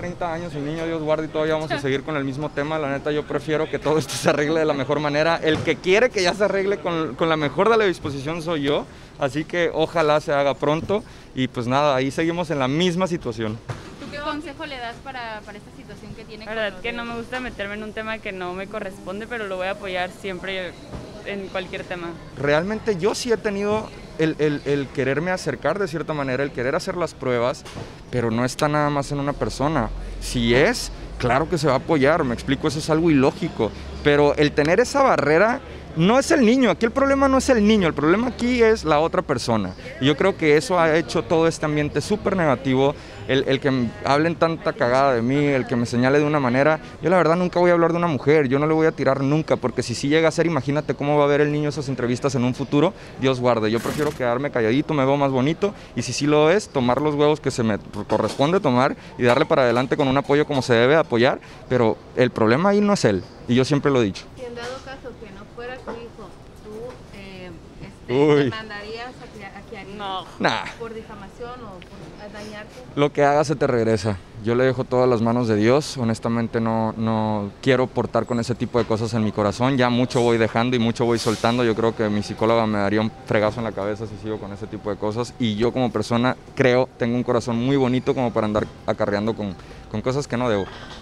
30 años, un niño Dios guarde y todavía vamos a seguir con el mismo tema. La neta, yo prefiero que todo esto se arregle de la mejor manera. El que quiere que ya se arregle con, con la mejor de la disposición soy yo. Así que ojalá se haga pronto. Y pues nada, ahí seguimos en la misma situación. ¿Tú qué consejo le das para, para esta situación que tiene? La con verdad los que no me gusta meterme en un tema que no me corresponde, pero lo voy a apoyar siempre en cualquier tema. realmente yo sí he tenido el, quererme acercar de cierta manera, el querer hacer las pruebas, pero no está nada más en una persona. Si es, claro que se va a apoyar, me explico, eso es algo ilógico, pero el tener esa barrera no es el niño, aquí el problema no es el niño, el problema aquí es la otra persona. Y yo creo que eso ha hecho todo este ambiente súper negativo, el, el que hablen tanta cagada de mí, el que me señale de una manera. Yo la verdad nunca voy a hablar de una mujer, yo no le voy a tirar nunca, porque si sí llega a ser, imagínate cómo va a ver el niño esas entrevistas en un futuro, Dios guarde. Yo prefiero quedarme calladito, me veo más bonito, y si sí lo es, tomar los huevos que se me corresponde tomar y darle para adelante con un apoyo como se debe apoyar, pero el problema ahí no es él, y yo siempre lo he dicho. Si en dado caso que no fuera tu hijo, tú eh, este, Uy. A, No. Nah. por difamación o por dañarte. Lo que haga se te regresa. Yo le dejo todas las manos de Dios. Honestamente no, no quiero portar con ese tipo de cosas en mi corazón. Ya mucho voy dejando y mucho voy soltando. Yo creo que mi psicóloga me daría un fregazo en la cabeza si sigo con ese tipo de cosas. Y yo como persona creo, tengo un corazón muy bonito como para andar acarreando con, con cosas que no debo.